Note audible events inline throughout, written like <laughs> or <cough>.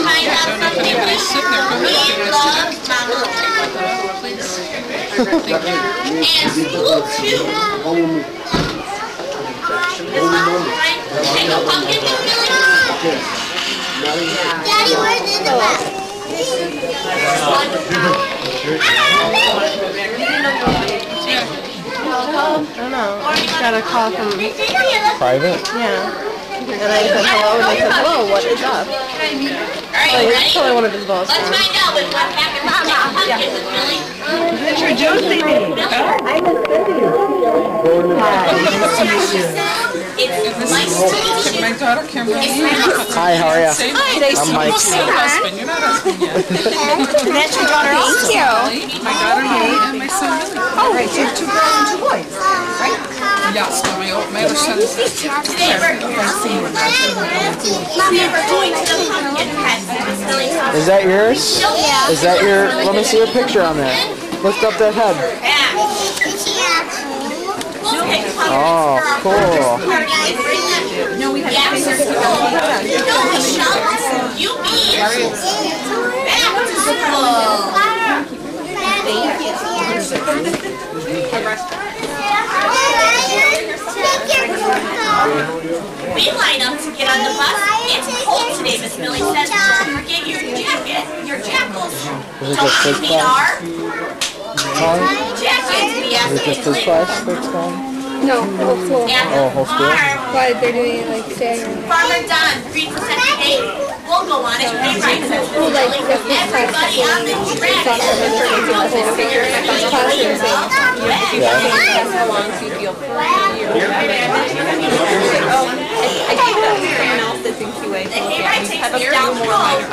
find out something we He's sitting there, go ahead, We give love us Mama. please. And school too. It's fun, right? Take a pumpkin with Billy. Daddy, where's Isabel? I don't know. Got a call from, Private? yeah. And I said hello, and I said, hello, what is up? All right, you Like, ready? it's probably one of his boss. Let's find out what what happened to take a pumpkin with Billy. It's nice to meet you. My daughter Kimberly. Hi, how are ya? Same. I'm Mike. Almost still husband. You're not husband yet. <laughs> That's your daughter. Thank you. My daughter Molly and my son Billy. Oh, right, so you have two girls and two boys. Yes, but my, old- my other son is Today we're, going to the pumpkin patch with Billy's house. Is that yours? Is that your, let me see a picture on there. Lift up that head. Yeah. We'll pick pumpkins Oh, cool. party and bring them. No, we have yeah, to school. No, Michelle, you be back to school. We line up to get on the bus. It's cold today, Miss Millie says. Don't forget your jacket. Your jackals. Is it Don't just you this need class? our jackets? We asked Is it just you this class that's going? No, the whole school. At Oh, whole school? farm. Why they're doing it like staggered? Farmer Don, three percent today. We'll go on it. Free rides. Everybody on the track. We'll figure it out. Yeah. The hayride takes down road.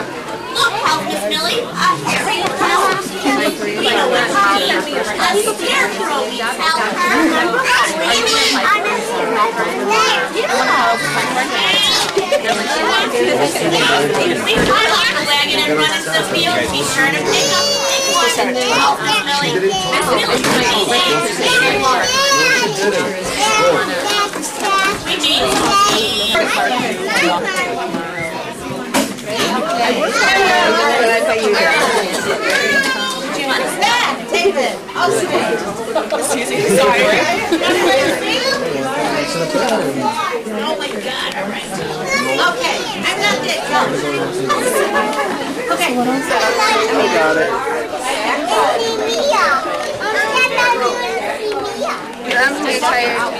Look, how Miss Millie, a hairy cow. We know what A scarecrow. We tell her. We climb off the wagon and run into the field. Be sure to pick up big ones. Oh, Miss Millie. Miss Millie's pretty We made some tea. Do you want that? Take it. Oh, Sorry. Oh my God, all right. Okay, I'm not dead, go. Okay. I got it. Your arms are tired.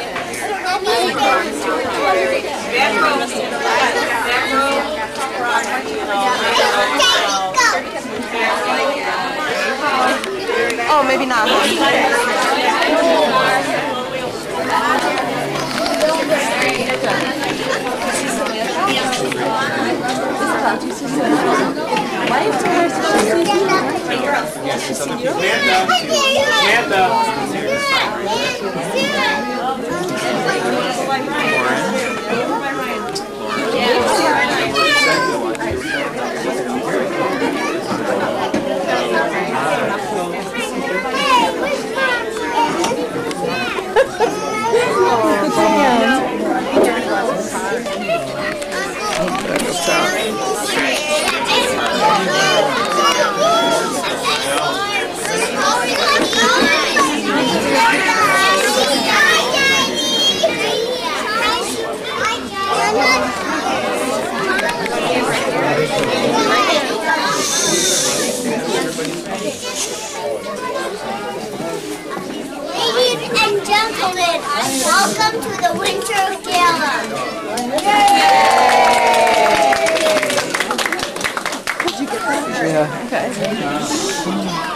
Oh, maybe not. Ladies and gentlemen, welcome to the Winter Gala. Yeah.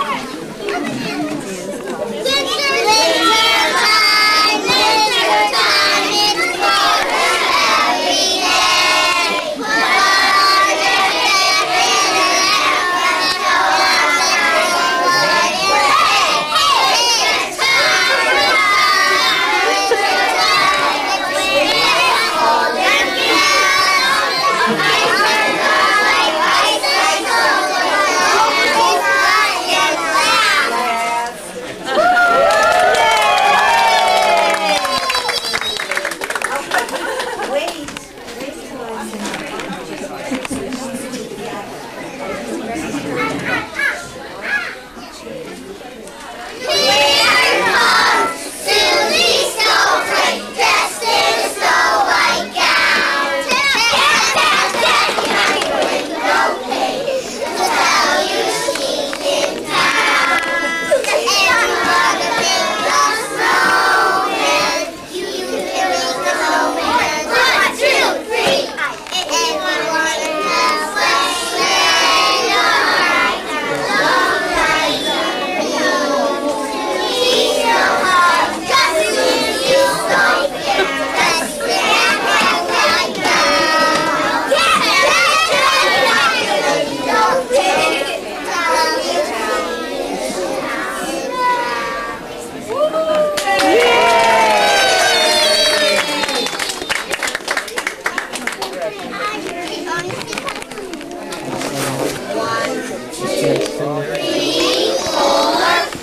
in? Three, four,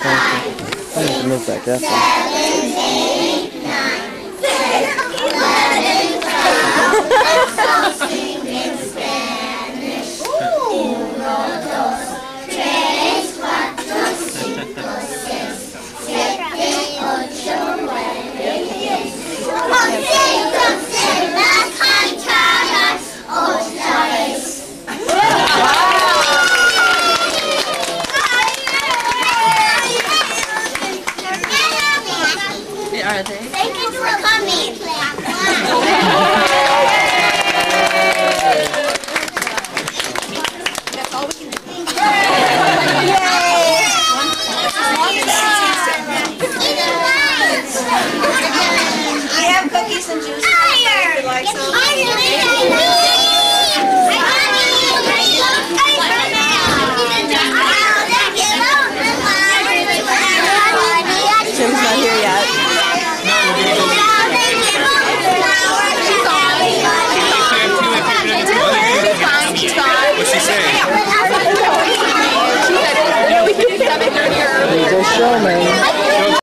five, six, seven, and juice. Like